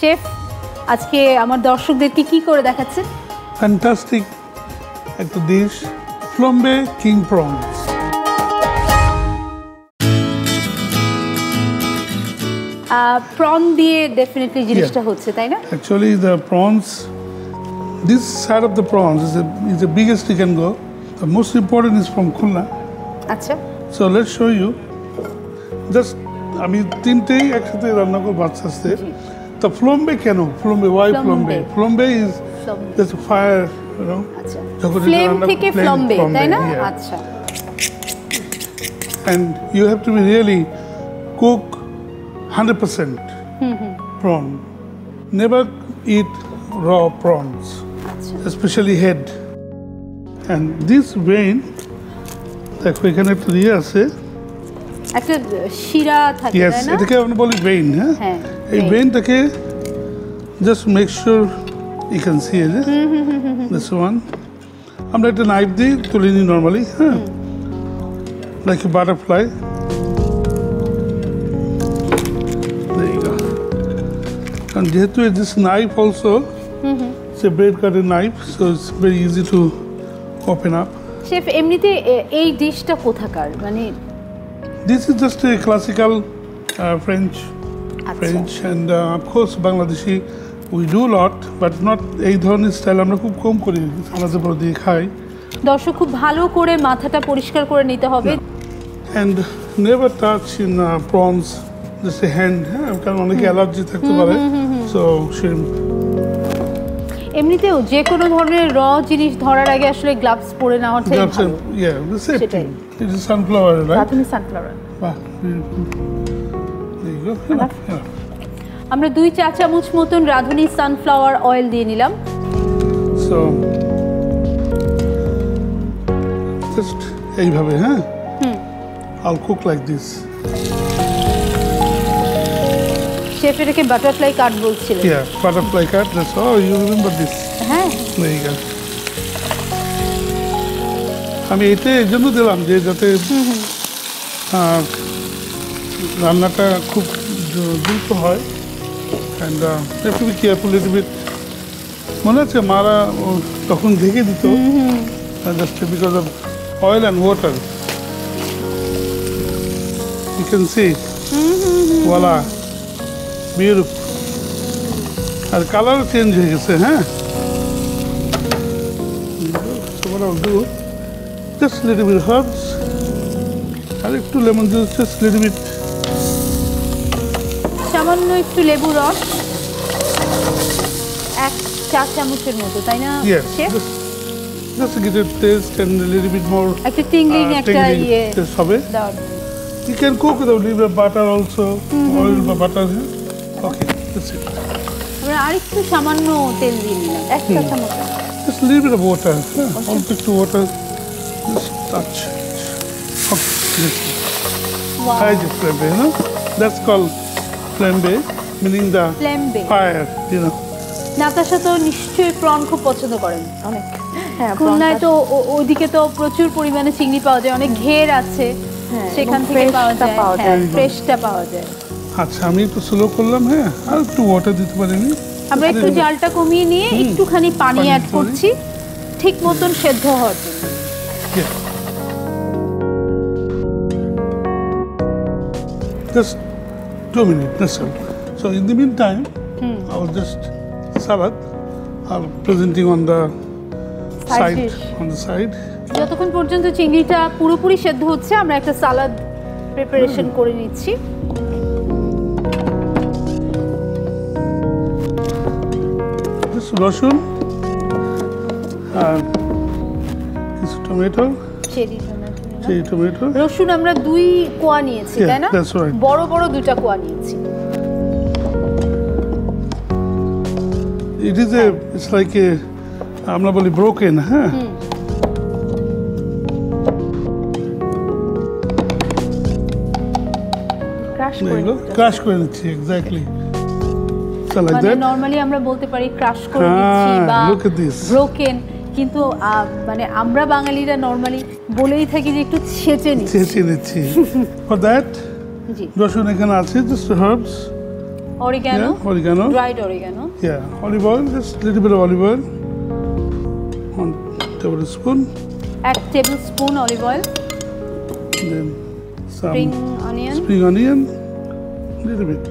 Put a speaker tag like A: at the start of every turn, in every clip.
A: Chef আজকে আমার দর্শকদেরকে কি করে দেখাচ্ছেন?
B: ফ্যান্টাস্টিক একটা dish flambe king prawns
A: prawn দিয়ে ডেফিনেটলি জিনিসটা হচ্ছে তাই না?
B: Actually the prawns this side of the prawns is is the biggest most important is Khulna
A: আচ্ছা।
B: সো লেটস জাস্ট আমি তিনটেই একসাথে রান্না করব আস্তে আস্তে তা ফ্লম্বে কেন flambe why flambe
A: Flambe.
B: Flambe is
A: Flambe।
B: Just fire you know
A: আচ্ছা
B: যখন এটা
A: ফ্লেম
B: রান্না-
A: থেকে
B: flame
A: ফ্লম্বে
B: flambe,
A: তাই না
B: yeah.
A: আচ্ছা
B: and you have to be really cook 100% prawn. Never eat raw prawns,
A: আচ্ছা
B: especially head. And this vein, দেখো এখানে একটা ইয়ে আছে
A: একটা শিরা থাকে
B: ইয়েস
A: তাই না
B: এটাকে আমরা বলি vein হ্যাঁ
A: হ্যাঁ,
B: এই। ভেইনটাকে just make sure you can see edge this one আমরা একটা নাইফ দিয়ে তুলে নিই নর্মালি হ্যাঁ লাইক বাটারফ্লাই. And যেহেতু this knife also, it's a bread cutter knife, so it's very easy to open up.
A: Chef এমনিতে এই ডিশটা কোথাকার মানে
B: This is just a classical uh, French
A: আচ্ছা
B: French and of course Bangladeshi we do lot but not এই ধরনের style আমরা খুব কম করি। সালাদ দিয়ে খাই।
A: দর্শক খুব ভালো করে মাথাটা পরিষ্কার করে নিতে হবে।
B: And never touch in prawns just a hand হ্যাঁ? কারণ অনেকে অ্যালার্জি থাকতে পারে। সো শিম্প
A: এমনিতেও যে ধরনের র জিনিস ধরার আগে আসলে গ্লাভস পরে নেওয়াটাই ভালো। ইয়া সানফ্লাওয়ার
B: বাহ
A: আমরা দুই চা চামচ মতন রাধুনি সানফ্লাওয়ার অয়েল দিয়ে নিলাম।
B: এইভাবে হ্যাঁ? I'll cook like this.
A: Chef এটাকে বাটারফ্লাই কাট বলছিলেন।
B: Remember this?
A: হ্যাঁ।
B: আমি এটা এই জন্য দিলাম যে যাতে রান্নাটা খুব দ্রুত হয়। অ্যান্ড একটু কেয়ারফুল লিটল বিট মনে আছে মারা তখন ঢেকে দিত। Just because of oil and water you can see ওয়ালা বিউটিফুল আর কালারও চেঞ্জ হয়ে গেছে হ্যাঁ? Little bit of herbs, আর একটু lemon juice a little bit
A: সামান্য একটু লেবু রস এক চা চামচের মতো তাই না
B: yes,
A: chef
B: just, just to get a taste and a little bit more
A: একটা টিংলিং
B: uh,
A: একটা
B: tingling
A: ইয়ে
B: taste হবে
A: দেওয়ার
B: you can cook with a little bit of butter also oil বা butter হ্যাঁ okay that's it
A: আমরা আরেকটু সামান্য তেল দিয়ে নিলাম এক চা চামচ
B: just a little bit of water হ্যাঁ অল্প একটু water just touch okay this is
A: Wow.
B: High flambe, you know? That's called flambe, meaning the
A: ফ্লেমবে
B: fire, you know.
A: Natasha তো নিশ্চয়ই প্রন খুব পছন্দ করেন
C: অনেক হ্যাঁ
A: খুলনায় তো ও- ওইদিকে তো প্রচুর পরিমাণে চিংড়ি পাওয়া যায় অনেক ঘের আছে
C: হ্যাঁ,
A: সেখান
C: এবং
A: থেকে পাওয়া যায়
C: পাওয়া
A: হ্যাঁ
B: যায়।
A: ফ্রেশটা পাওয়া যায়
B: আচ্ছা আমি একটু স্লো করলাম হ্যাঁ আর একটু ওয়াটার দিতে পারিনি
A: আমরা একটু জালটা কমিয়ে নিয়ে একটুখানি পানি
B: পানি
A: অ্যাড
B: করে।
A: করছি ঠিক মতন সেদ্ধ হওয়ার জন্য
B: Yeah. Two minutes, that's all. So in the meantime, I'll just salad. I'll presenting on the
A: Side
B: side, on the side.
A: যতক্ষণ পর্যন্ত চিংড়িটা পুরোপুরি সেদ্ধ হচ্ছে আমরা একটা সালাদ প্রিপারেশন করে নিচ্ছি
B: রসুন আর কিছু টমেটো
A: চেরি
B: সেই টমেটো
A: রসুন আমরা দুই কোয়া নিয়েছি তাই না? বড় বড় দুইটা কোয়া নিয়েছি।
B: It is a, it's like a, আমরা বলি ব্রোকেন হ্যাঁ?
C: ক্রাশ করে
B: নিচ্ছি এক্স্যাক্টলি
A: মানে. নর্মালি আমরা বলতে পারি ক্রাশ করে বা
B: this.
A: ব্রোকেন কিন্তু মানে আমরা বাঙালিরা নর্মালি বলেই থাকি যে একটু ছেঁচে নিচ্ছি
B: চেঁচে নিচ্ছি ফর দ্যাট রসুন এখানে আছে just herbs
A: oregano
B: Yeah, oregano.
A: Dried oregano
B: Yeah, olive oil, just little bit of olive oil. One tablespoon.
A: এক tablespoon olive oil
B: Then some
A: spring onion
B: spring onion. Little bit.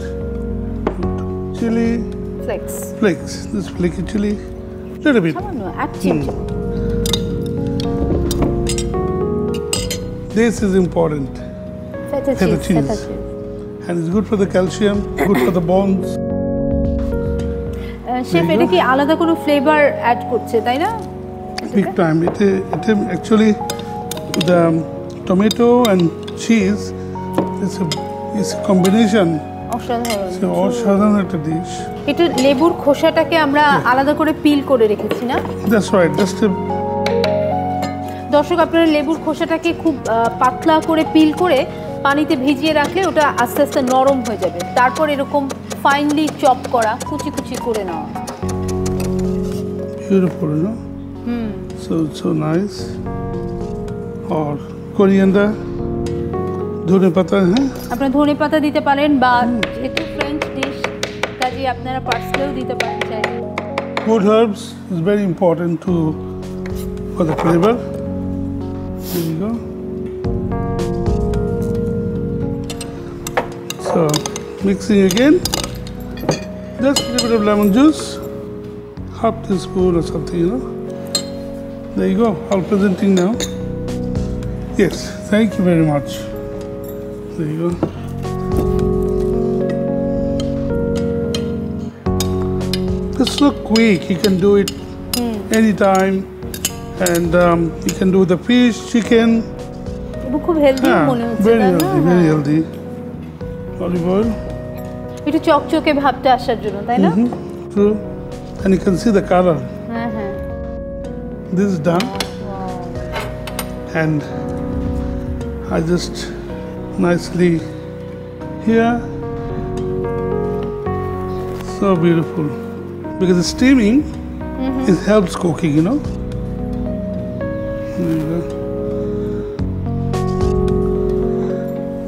B: Chili
A: flakes
B: flakes. This flaky chili. Little bit.
A: সামান্য এক চিমটি
B: This is important.
A: Feta
B: Feta
A: cheese feta
B: cheese. And it's good for the calcium, good for the bones. Chef you
A: এটা. কি আলাদা কোনো flavour add করছে তাই না
B: Big time. It, it actually the tomato and cheese is a, is a combination.
A: অসাধারণ
B: It's a অসাধারণ একটা dish.
A: এটা লেবুর খোসাটাকে আমরা আলাদা করে পিল করে রেখেছি না
B: That's right. Just a,
A: দর্শক আপনারা লেবুর খোসাটাকে খুব পাতলা করে পিল করে পানিতে ভিজিয়ে রাখলে ওটা আস্তে আস্তে নরম হয়ে যাবে তারপর এরকম ফাইনলি চপ করা কুচি কুচি করে নেওয়া
B: beautiful, you know. So so nice. Or coriander, ধনে পাতা হ্যাঁ
A: আপনারা ধনে পাতা দিতে পারেন বা যেহেতু ফ্রেঞ্চ ডিশ কাজে আপনারা পার্সেলেও দিতে পারেন চাইলে
B: Wood herbs is very important to for the flavor. There you go. So mixing again. Just a little bit of lemon juice, half teaspoon or something, you know. There you go. All presenting now. Yes, thank you very much. There you go. It's so quick. You can do it hmm. anytime, and um, you can do the fish, chicken.
A: এবং খুব healthy
B: Yeah,
A: মনে হচ্ছে
B: very
A: তাই না?
B: healthy, very
A: হ্যাঁ।
B: healthy. Olive oil,
A: একটু চকচকে ভাবটা আসার জন্য তাই না
B: true, and you can see the color.
A: হ্যাঁ হ্যাঁ
B: This is done, and I just nicely here. So beautiful, because the steaming it helps cooking, you know. There you go.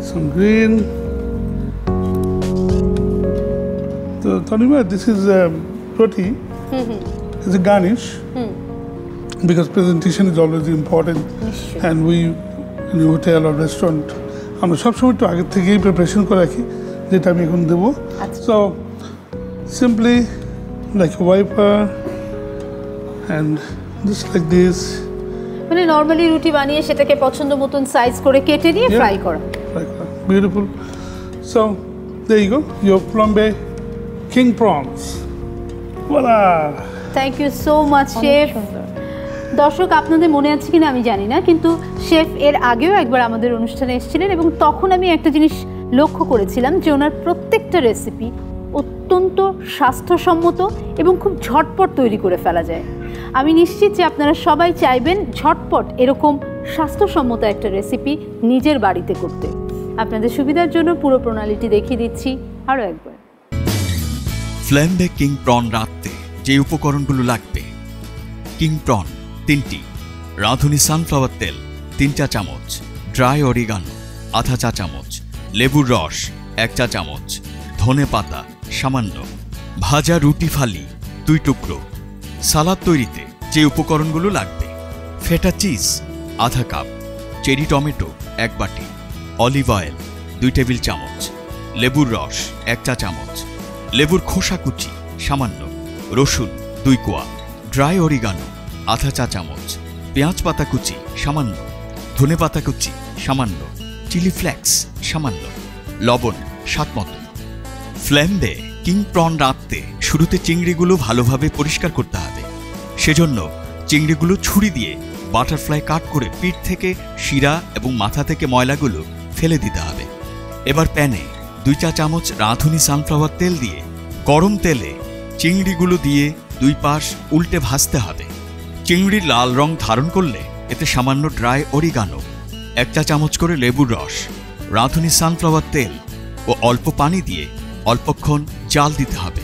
B: Some green. So, Tanima, this is um, roti. Mm -hmm. It's a garnish Mm. because presentation is always important. And we in the hotel or restaurant আমরা সবসময় একটু আগের থেকেই preparation করে রাখি যেটা আমি এখন দেবো
A: আচ্ছা।
B: So simply like wiper and just like this
A: মানে নর্মালি রুটি বানিয়ে সেটাকে পছন্দ মতন সাইজ করে কেটে নিয়ে. ফ্রাই করা.
B: Beautiful. So there you go, your flambe king prawns. Voila!
A: Thank you
C: so
A: much
C: chef
A: দর্শক আপনাদের মনে আছে কিনা আমি জানি না কিন্তু শেফ এর আগেও একবার আমাদের অনুষ্ঠানে এসেছিলেন এবং তখন আমি একটা জিনিস লক্ষ্য করেছিলাম যে ওনার প্রত্যেকটা রেসিপি অত্যন্ত স্বাস্থ্যসম্মত এবং খুব ঝটপট তৈরি করে ফেলা যায় আমি নিশ্চিত যে আপনারা সবাই চাইবেন ঝটপট এরকম স্বাস্থ্যসম্মত একটা রেসিপি নিজের বাড়িতে করতে। আপনাদের সুবিধার জন্য পুরো প্রণালীটি দেখিয়ে দিচ্ছি আরও একবার।
D: ফ্ল্যাম্বে কিং প্রন রাঁধতে যে উপকরণগুলো লাগবে। কিং প্রন তিনটি। রাঁধুনি সানফ্লাওয়ার তেল তিন চা চামচ। ড্রাই অরিগানো আধা চা চামচ। লেবুর রস এক চা চামচ। ধনে পাতা সামান্য। ভাজা রুটি ফালি দুই টুকরো। সালাদ তৈরিতে যে উপকরণগুলো লাগবে। ফেটা চিজ, আধা কাপ, চেরি টমেটো, এক বাটি, অলিভ অয়েল, দুই টেবিল চামচ, লেবুর রস, এক চা চামচ, লেবুর খোসা কুচি, সামান্য, রসুন, দুই কোয়া, ড্রাই অরিগানো, আধা চা চামচ, পেঁয়াজ পাতা কুচি, সামান্য, ধনে পাতা কুচি, সামান্য, চিলি ফ্লেক্স, সামান্য, লবণ, স্বাদ মতো। ফ্ল্যাম্বে কিং প্রন রাঁধতে শুরুতে চিংড়িগুলো ভালোভাবে পরিষ্কার করতে হবে। সেজন্য চিংড়িগুলো ছুরি দিয়ে বাটারফ্লাই কাট করে পিঠ থেকে শিরা এবং মাথা থেকে ময়লাগুলো ফেলে দিতে হবে। এবার প্যানে দুই চা চামচ রাঁধুনি সানফ্লাওয়ার তেল দিয়ে গরম তেলে চিংড়িগুলো দিয়ে দুই পাশ উল্টে ভাজতে হবে। চিংড়ির লাল রং ধারণ করলে এতে সামান্য ড্রাই অরিগানো, এক চা চামচ করে লেবুর রস, রাঁধুনি সানফ্লাওয়ার তেল ও অল্প পানি দিয়ে অল্পক্ষণ জাল দিতে হবে।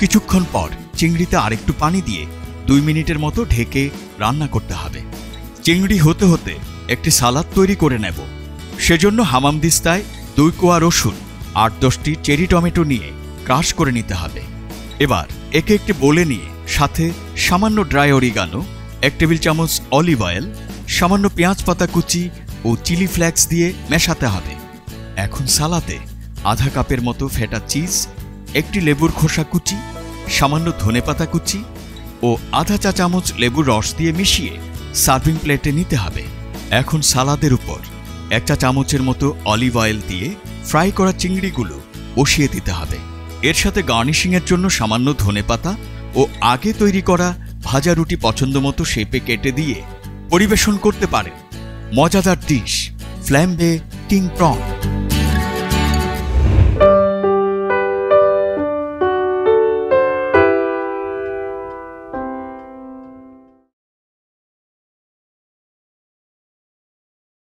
D: কিছুক্ষণ পর চিংড়িতে আরেকটু পানি দিয়ে দুই মিনিটের মতো ঢেকে রান্না করতে হবে। চিংড়ি হতে হতে একটি সালাদ তৈরি করে নেব। সেজন্য হামাম দিস্তায় দুই কোয়া রসুন আট দশটি চেরি টমেটো নিয়ে ক্রাশ করে নিতে হবে। এবার একে একটি বলে নিয়ে সাথে সামান্য ড্রাই অরিগানো, এক টেবিল চামচ অলিভ অয়েল, সামান্য পেঁয়াজ পাতা কুচি ও চিলি ফ্লেক্স দিয়ে মেশাতে হবে। এখন সালাদে আধা কাপের মতো ফেটা চিজ, একটি লেবুর খোসা কুচি, সামান্য ধনেপাতা কুচি ও আধা চা চামচ লেবুর রস দিয়ে মিশিয়ে সার্ভিং প্লেটে নিতে হবে। এখন সালাদের উপর এক চা চামচের মতো অলিভ অয়েল দিয়ে ফ্রাই করা চিংড়িগুলো বসিয়ে দিতে হবে। এর সাথে গার্নিশিংয়ের জন্য সামান্য ধনেপাতা ও আগে তৈরি করা ভাজা রুটি পছন্দ মতো শেপে কেটে দিয়ে পরিবেশন করতে পারেন। মজাদার ডিশ, ফ্ল্যাম্বে কিং প্রন